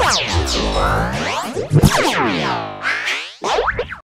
Yeah.